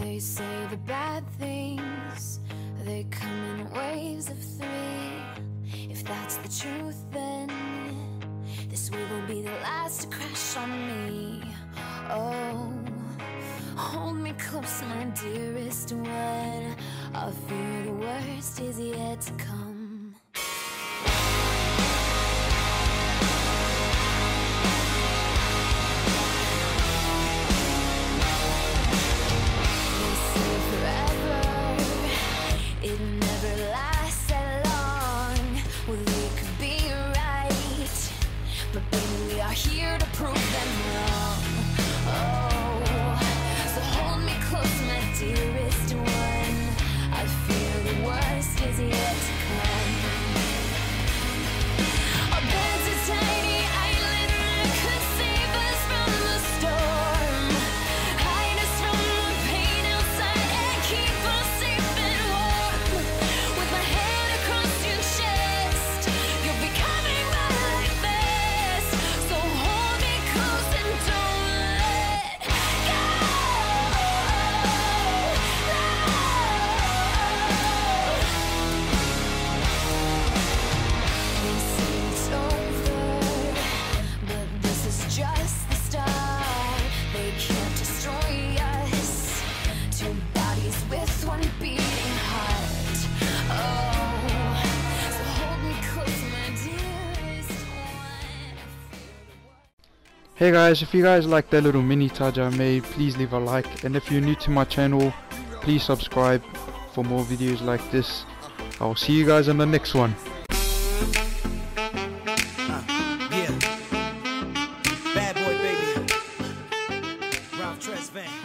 They say the bad things, they come in waves of three. If that's the truth, then this wave will be the last to crash on me. Oh, hold me close, my dearest one. I fear the worst is yet to come. Here to prove them wrong. Hey guys, if you guys like that little minitage I made, please leave a like. And if you're new to my channel, please subscribe for more videos like this. I'll see you guys in the next one. Uh, yeah. Bad boy, baby. Ralph Tresvant.